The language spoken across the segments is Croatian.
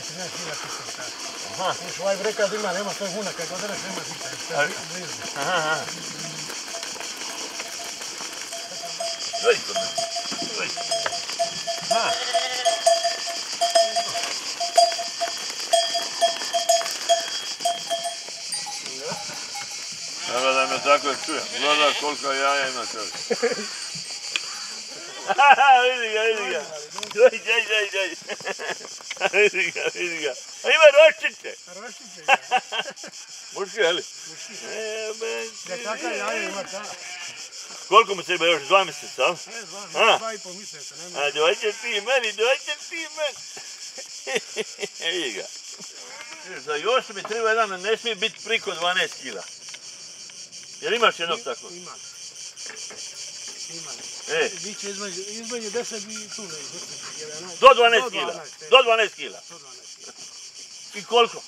13 kila tisuća. Aha. Još ovaj da ima, nema, je huna, kad odereš nema. Aha, aha. Kod. Ha. Evo da me tako čuje. Gleda koliko jaja ima čovjek. vidi ga, vidi ga. Dođi, dođi, dođi, dođi. vidi ga, vidi ga. A ima ročiće. Roštiće ga. Muški, je li? Jebe Da ti kakav jaja ima ta. Koliko mu treba još? Dva mjeseca, a? Ne, dva, dva i pol mjeseca. A dođe ti meni, dođe ti meni. Vidi ga. Za još mi treba jedan, ne smije biti priko 12 kila. Jel imaš jednog takvog? Ima. Ima. E, Biće između, između 10 i tu ne, 10 i 11. do 12 kila. 12, e. Do 12 kila. Do 12. I koliko?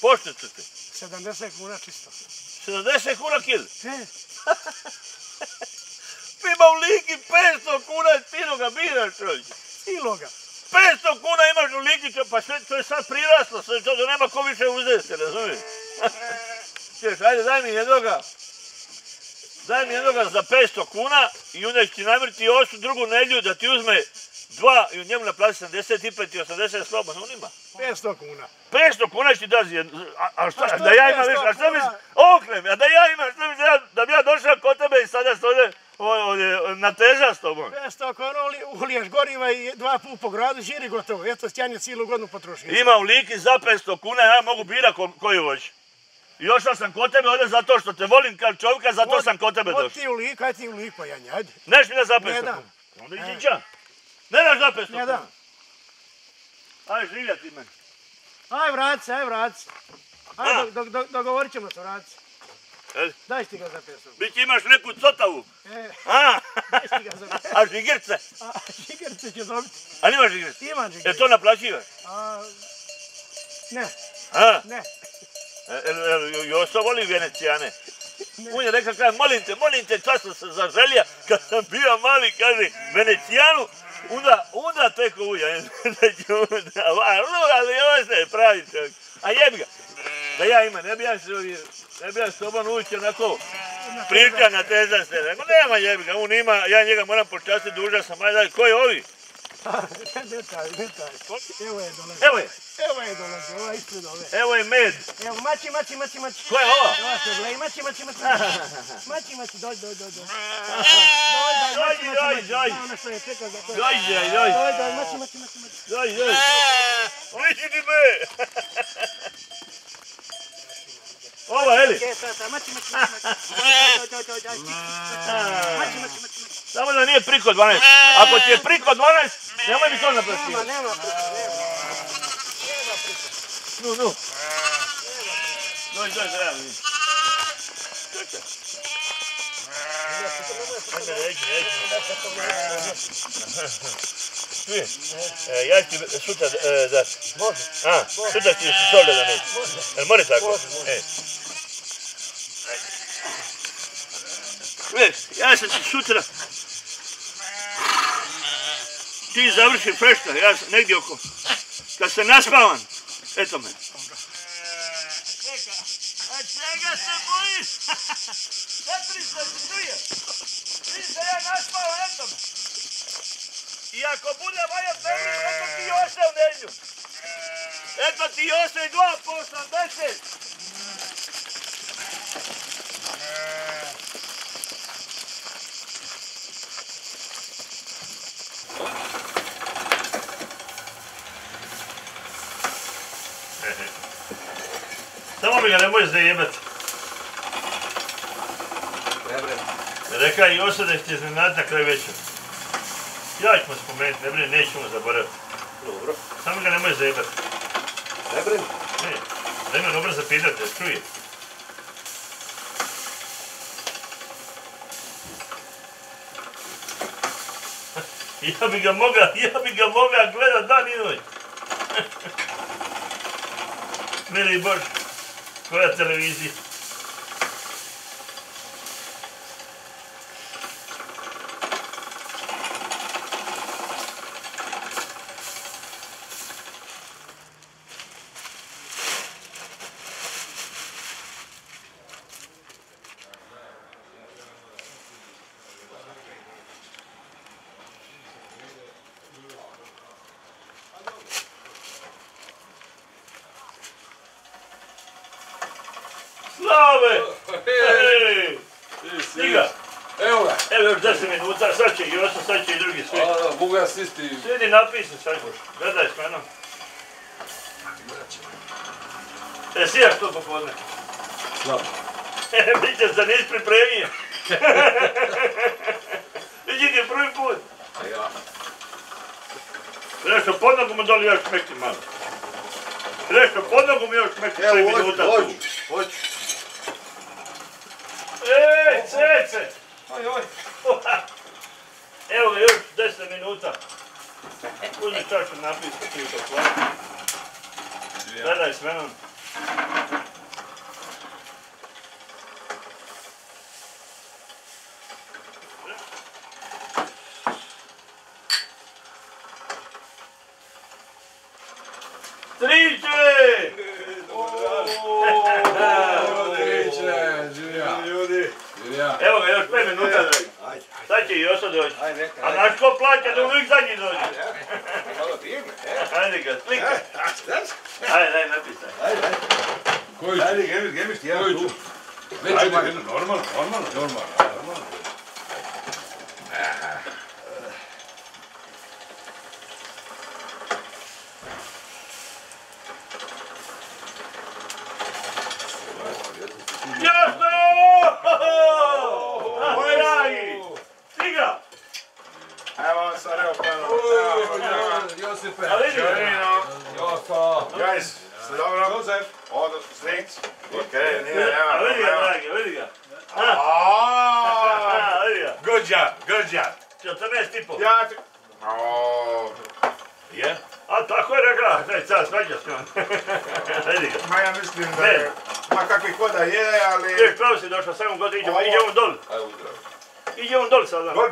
Pošto ću ti? 70 kuna čisto. 70 kuna kil. E, Ima u liki 500 kuna finoga biraš čovječe. kiloga. 500 kuna imaš u likića, pa sve, to je sad priraslo, sve to nema ko više uzeti, razumiješ? Češ, ajde daj mi jednoga, daj mi jednoga za 500 kuna i onda ti namiriti osu drugu nedlju da ti uzme dva i u njemu naplati 75 i 80 slobodno, on ima. 500 kuna. 500 kuna ću ti dati, a, a šta, da ja imam 500 više, a šta mi, kuna? okne mi, a da ja imam, šta mi, da, da bi ja došao kod tebe i sada što ovdje, ovdje, na teža s tobom. 500 kuna uli- uliješ goriva i dva put po gradu, žiri gotovo. Eto, stjanje cijelu godinu potroši. Ima u liki za 500 kuna, ja mogu bira ko, koju hoću. Došao sam kod tebe ovdje zato što te volim kao čovjeka, zato sam kod tebe Od došao. ti u lik, aj ti u lik, pa janje, ajde. Neš mi da za 500 Ne dam. Onda E. ići ća. Ne daš za 500 Ne dam. Ajde, živja ti meni. Aj, vrati se, aj, vrati se. Aj, dogovorit ćemo se, vrati se. E, Daj ti ga za 500. Biće imaš neku cotavu. E, A, daj ti ga za 500. a žigirce. A, žigerce će dobiti. A nima žigirce. Imam E žigerce. to naplaćivaš? A, ne, A, ne. E, e, e, Joso voli Venecijane. On je rekao, kaže, molim te, molim te, čas sam se zaželija, kad sam bio mali, kaže, Venecijanu, onda, onda teko uja, ali ovo se pravi čovjek. A jebi ga, da ja imam, ne bi ja se, ne bi ja s tobom ući onako, priča na težan se, nema jebi ga, on ima, ja njega moram počastiti, dužan sam, ajde, ko je ovi? Ne taj, ne taj. Evo je dolazi. Evo je, Evo je dolazi, ova ispred ove. evo je med. Evo, mači, mači, mači, mači. Ko je ova? Ova se gleda, mači, mači, mači. Mači, mači, dođi, dođi, dođi. Dođi, dođi, dođi. Ona što je čeka za to. Dođi, dođi, dođi. Dođi, dođi, mači, mači, mači, mači. Dođi, dođi. Vidi me. Ova, Eli. E, mači, mači, mači, mači. Dođi, dođi, dođi, dođi. Mači, mači, mači, mači. Samo da nije priko 12. Ako ti je priko 12, nemoj mi to Nema, naplaćivati. nema prika, nema. Nema prika. Nu, nu. Dođi, dođi, ja vidim. Čekaj. Ajde, reći, reći. E, ja ću ti sutra e, dati. Može. A, sutra ti si solda da neći. Jel more tako? E. Vidiš, ja sam ti sutra ti završi fešta, ja sam negdje oko, kad se naspavam, eto me. A čega se bojiš? Četiri se čuje. Vidiš da ja naspavam, eto me. I ako bude valja tebi, eto ti ose u nedlju. Eto ti i dva po 80. Samo mi ga nemoj zajebat. Reka i Osa da ćete iznenaditi na kraju večera. Ja ću mu spomenuti, ne brini, nećemo zaboraviti. Dobro. Samo ga nemoj zajebat. Ne bre. Ne, da ima dobro zapitati, da čuje. Ja bi ga moga, ja bi ga moga gledat dan i noć. Mili Bož, koja televizija? Slave! Ej, Ej! Stiga! Evo ga. Evo još 10 minuta, sad će i Joso, sad će i drugi svi. A, ja sisti. Sjedi napisni sad. Gledaj s menom. E, sijaš to popodne? Slabo. Biće se nis pripremio. Vidite prvi put. Ja. Nešto pod nogom doli još šmekti malo. Nešto pod nogom još šmekti 3 Evo, hoću, minuta tu. hoću, hoću. Ej, cece! Oj, oj. Evo ga još 10 minuta. Uzmi čašu napiska ti to hvala. Gledaj s menom. Daj, daj, napitaj. Daj, daj. Koji ću? Ajde, gemiš, gemiš ti jedan tu. Ajde, normalno, normalno. Normalno, normalno. Okej, nije, nema A vidi ga, dragi, vidi ga. Good job, good job. 14 i pol. Ja ti... Je? A tako je rekla. Daj, sad svađa s njom. Vidi ga. Ma ja mislim da je... Ma kakvi koda je, ali... Ti pravo si došao, samo god idemo, idemo dol. Ajde uzdrav. Idemo dol sada. Gol?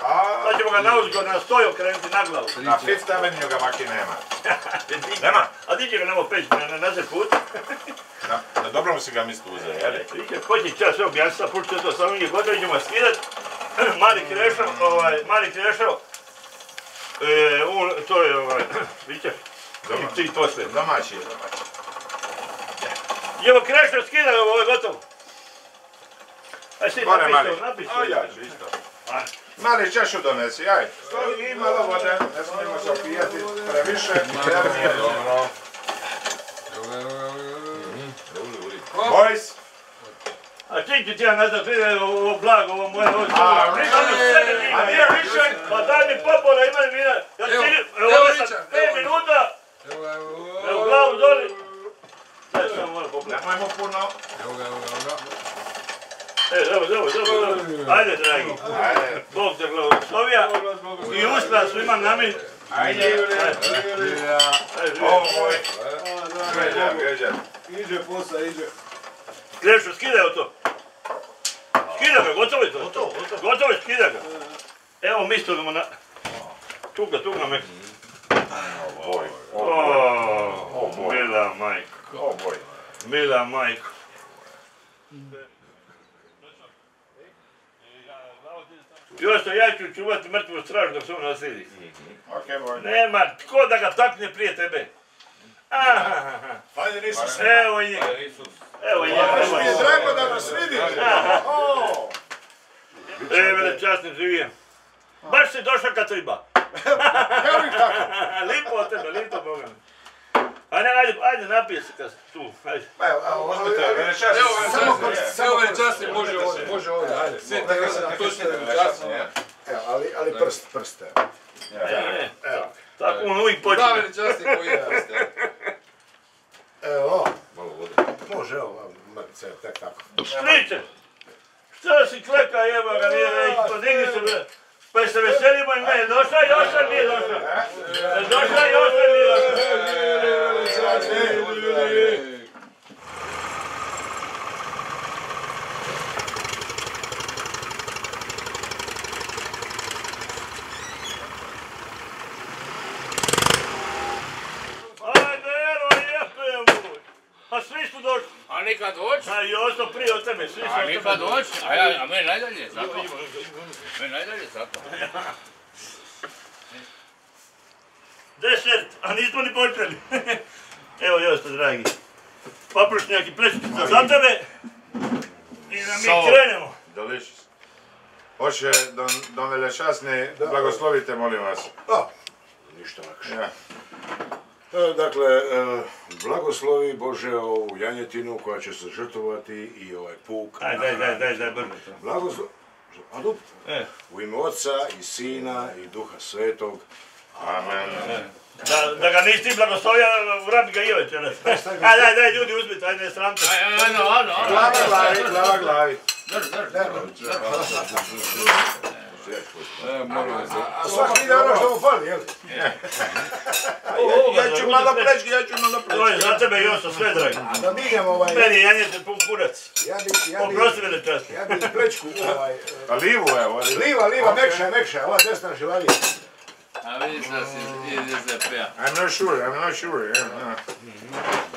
A, Sad ćemo ga na uzgod na stoju okrenuti na glavu. na Fifth Avenue ga maki nema. Nema? A ti će ga peć na nazad put. Na, na dobrom si ga mjestu uzeli, jel? Vidite, ko će čas sve objasniti, pušće to samo nije gotovo, idemo skidat. Mali krešo, ovaj, mali krešo. E, on, to je ovaj, vidite, Dobro. ti poslije. Domaći je, domaći. Idemo krešo, skida ga, ovo je gotovo. Aj, si Gore, Mali. napisao, napisao. A ja ću isto. Aj. Mali čašu donesi, aj. Stavi i malo vode, ne smijemo se opijati previše, jer nije dobro. Evo ga, evo ga, evo ga. Boys, A ti ću ti ja nazad, vidi ovo blago, ovo moje, ovo A. Nikad u sebe nije. a nije više. Pa daj mi popola, imaj mi na... Ja ti, evo, Richard, 5 evo. minuta, Evo glavu doli. Daj, samo malo popola. nemojmo puno. Evo ga, evo ga, evo ga. E, evo, evo, evo, evo. Ajde, dragi. Ajde, Bog te blagoslovija. I uspjela svima nami. ajde. Živija. Ajde, Ovo moj. Veđa, veđa. Iđe posa, iđe. Krešo, skidaj to. Skidaj ga, gotovo je to. Gotovo, gotovo je, skidaj ga. Evo, mi stavimo na... Tuga, tuga me. Boj. O, mila majko, O boj. mila majko. Još to ja ću čuvati mrtvu stražu dok se on. Okej, boj. Nema tko da ga takne prije tebe. Hajde, nisam evo njega. Evo. Baš evo je drago da nas vidiš. O, E, vele časni živije. Baš si došao kad treba. evo i tako. lipo od tebe, lipo Boga. Ajde, ajde, ajde, napije se kad tu. Ajde. Pa evo, evo, uzmite, venečas. Evo evo veličasni, može ovdje, može ovdje, ajde. Sjedite ga se na točne veličasni. Evo, ali, ali prst, prste. E, e, Evo. Tako on uvijek Da, počne. veličasni koji je prste. Evo, Malo vode. može ovo, mrce, tek tako. Strice, što si kleka jeba ga nije reći, podigni se bre. Pa se veselimo i meni, došla Joša nije došla. E, Došla Joša nije došla. Ajde, evo jepe moj. A svi su došli. A nikad doći? A i ostao prije od tebe, svi su A nikad tebe. doći? A ja, a meni najdalje, zato. Meni najdalje, zato. Desert, a nismo ni počeli. Evo Josto, dragi. Papršnjak i plešica za tebe. I da mi krenemo. Delicious. Hoće don, don velešasni, blagoslovite, molim vas. A, ništa lakše. Ja. E, Dakle, e, blagoslovi Bože ovu janjetinu koja će se žrtvovati i ovaj puk. Daj, daj, daj, daj, daj, brzo. Blagoslov... A dobro. E. U ime Oca i Sina i Duha Svetog. Amen. Da, da ga nisi ti blagoslovio, vrabi ga i ovaj čeras. Aj, daj, daj, ljudi, uzmite, ajde, sramte. Aj, aj, ano, ano, ano. Glava glavi, glava glavi. E, molim vas. A svaki ide ono što mu fali, jel? Ja ću malo preći, ja ću malo To je za tebe Joso, sve dragi. A da mignemo ovaj... Meni je janjete pun kurac. Ja bi, ja Oprosti me časti. ja bi plečku ovaj... A livu, evo. Liva, liva, mekša, mekša, ova desna živalija. A vidiš da si iz SDP-a. I'm not sure, I'm not sure. Yeah, yeah.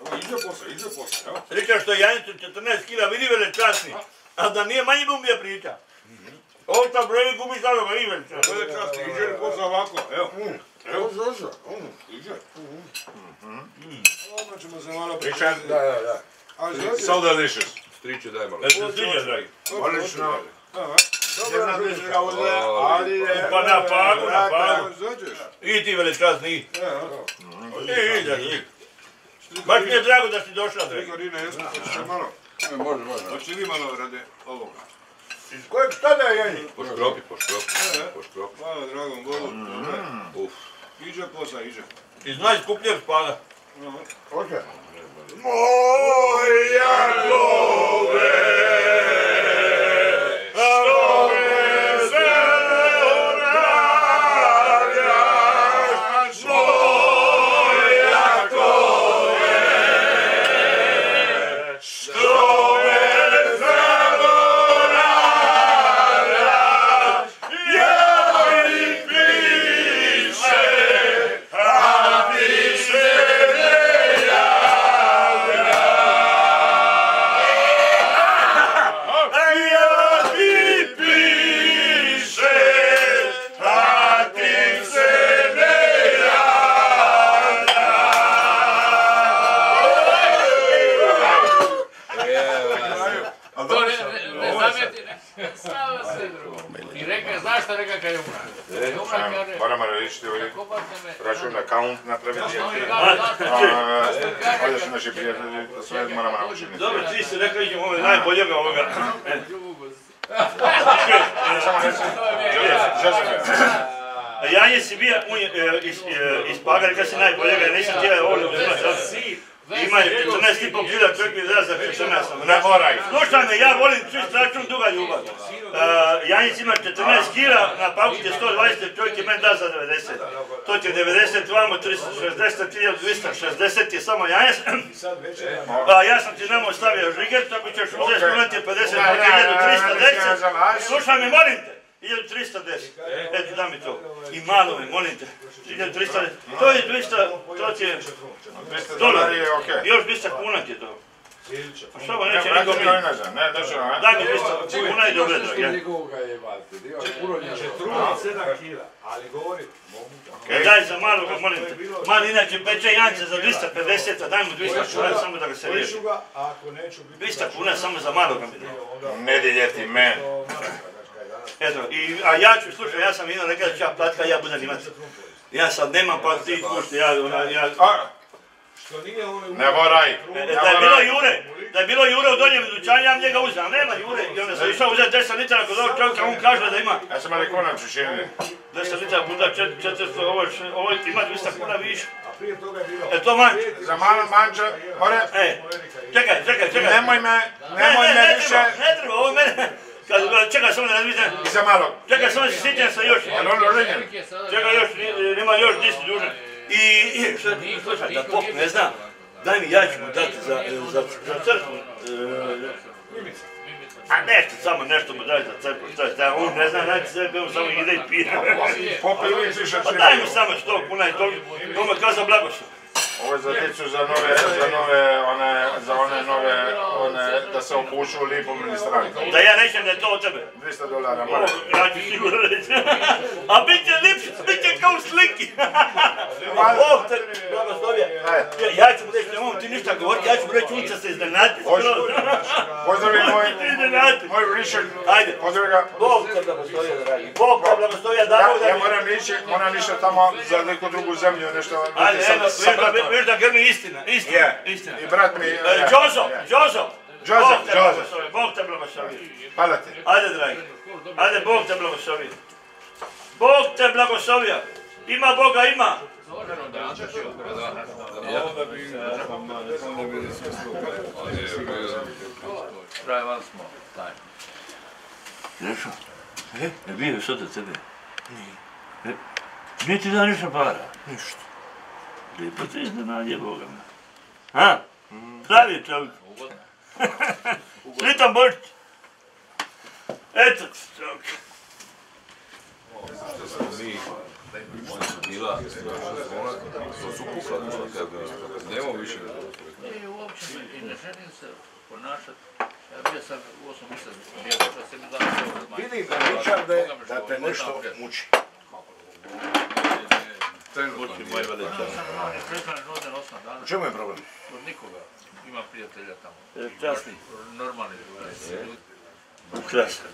Evo, iđe posle, iđe posle, evo. Rika što je janjetu 14 kila, vidi vele časni. A da nije manji bum je priča. Ovo ta brojevi gubi stavio ga i vele To je časno, iđe posle ovako, evo. Evo, Zozo, iđe. Odmah ćemo se malo pričati. Da, da, da. A Zozo, So delicious. Striče, daj malo. Da se sviđa, dragi. Odlično. Da ću ga uzeti, ali je... Pa na pagu, na pagu. I ti vele časni, i. Evo, I, i, da, i. Baš mi je drago da si došla, dragi. Igorina, jesmo, hoćete malo? E, Može, može. Hoćete vi malo radi ovoga? Iz kojeg stada je janjet? Poškropi, poškropi, E, poškropi. Hvala dragom Bogu. Uf. Iđe posla, iđe. Iz najskupljeg spada. Hoće. To Ovdje su naši prijatelji, to sve moramo naučiti. Dobro, ti si rekao idemo ovo najboljega ovoga. A Janje si bija on je, e, iz, e, iz Paga, rekao si najboljega, nisam tijela ovo ne Ima je 14,5 kila čovjek mi za 14. Ne moraj. Slušaj me, ja volim čist račun duga ljubav. Uh, Janjic ima 14 kila, na pauku je 120, čovjek je meni da za 90. To je 90, vamo 360, 1260 je samo Janjic. A ja sam ti nemo stavio žiger, tako ćeš uzeti student je 50, Ne, ne, ne, 1310. Slušaj me, molim te. 1310. Eto, da mi to. I malo me, molim te. 1310. To je 200, to ti je 200 dolara je okej. još 200 kuna ti je to. A što ovo Ne, neće niko mi ovaj ne? Daj mi 200 kuna i dobro, dragi. ja. E, Daj za maloga, molim te. Mali inače peče jance za 250, a daj mu 200 kuna samo da ga se riješi. ga, a ako neću biti... 200 kuna samo za maloga mi daj. Ne diljeti me. Eto, i, a ja ću, slušaj, ja sam imao rekao da ću ja platka, ja budem imat. Ja sad nemam pa ti pušti, ja, ona, ja, A, Ne moraj. E, Ne Da je bilo. Jure, da je bilo Jure u donjem dućanu, ja njega uzeo, a nema Jure. I onda sam išao uzeti 10 litara kod ovog čovjeka, on kaže da ima Ja sam ali konac učinili. 10 litara puta 400, ovo, je- ovo ima 200 kuna više. Prije toga je bilo... E to man, Za malo manča, more, e, čekaj, čekaj, čekaj. nemoj me, ne, nemoj ne, me ne više. treba, ne treba, ovo mene. Kad, čekaj, samo da razmišljam, I za malo. čekaj, samo se sjećam sam još. Jel ono rinjen? Čekaj, još, ima još 10 duže. I, i, šta, slušaj, da pop ne znam, daj mi, ja ću mu dati za, za, za crkvu. e, A nešto, samo nešto mu daj za crkvu, to je, da on ne zna, znači sebe, on samo ide i pije. Pa daj mu samo 100 kuna i to, to me kazao blagoslov. Ovo je za djecu, za nove, za nove, one, za one nove, one, da se obuču u lipom ministrantom. Da ja rečem da je to od tebe. 200 dolara, more. ja ću sigurno reći. A bit će lipši, bit će kao sliki. Bog te blagoslovije. Ja, ja ću mu reći će se iznenati. Pozdravi moj, moj Richard. Ajde. Pozdravi ga. Bog te blagoslovio, dragi. Bog te blagoslovio, da da Ja, moram ići, moram ići tamo za neku drugu zemlju, nešto Ajde, biti viš da, grmi istina, istina, Je. istina. I brat mi... E, je, Jozo, je. Jozo. Joseph, Bog te blagoslovi, blagoslovi. Hvala ti. Ajde, dragi. Ajde, Bog te blagoslovi. Bog te blagoslovio. Ima Boga, ima. Trajan smo, taj. Nešto? E? Ne bio što od tebe? Nije. Nije ti dao ništa para? Ništa. Lijepo te iznenadio Boga me. Ha? Pravi čovjek. Slitan Božić. Eto ti čovjek. Bila, to su pukla, nema više. I uopće i ne želim se ponašati. Ja bio sam u osmom mjesecu, bio došao se mi dana Vidim, Richarde, da te nešto muči. Trenutno nije. U čemu je problem? od nikoga. Ima prijatelja tamo. Časni. Normalni ljudi. Časni.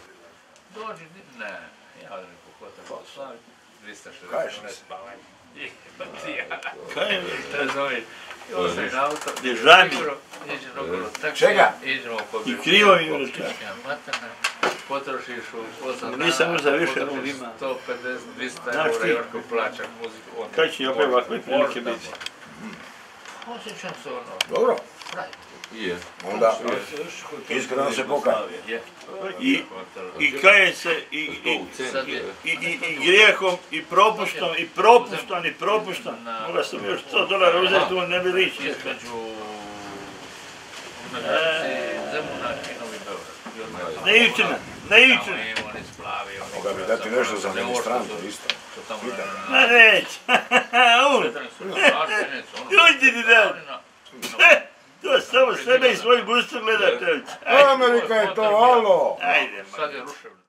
Dođi, ni- ne, ja ne pohotam. Slavi, 260. Kažeš mi. Kaj je? Ne zove. Na auto. Gdje žami? Iđem okolo. Čega? Idemo po I krivo mi je materne, potrošiš u 8 dana. Nisam uzeo više, ima. 150, 200 Znaš eura ti- još ko plaćam muziku. Kaj će opet ovakve prilike možda, biti? Osjećam se ono, Dobro. Je. onda iskreno se pokaj. I, i kaje se i, i, Sad je, i, i, i grijehom, i propustom, i propustom, i propustom. Moga sam još 100 dolara uzeti, on ne bi liči. između Ne ne ići tamo na. ima oni splavi, oni Moga bi dati nešto za ministrantu isto. Ma neće. Un, ono. Uđi ti da. To samo sebe i svoj gusto gledate. Amerika je to, alo! Ajde. Sad je ruševno.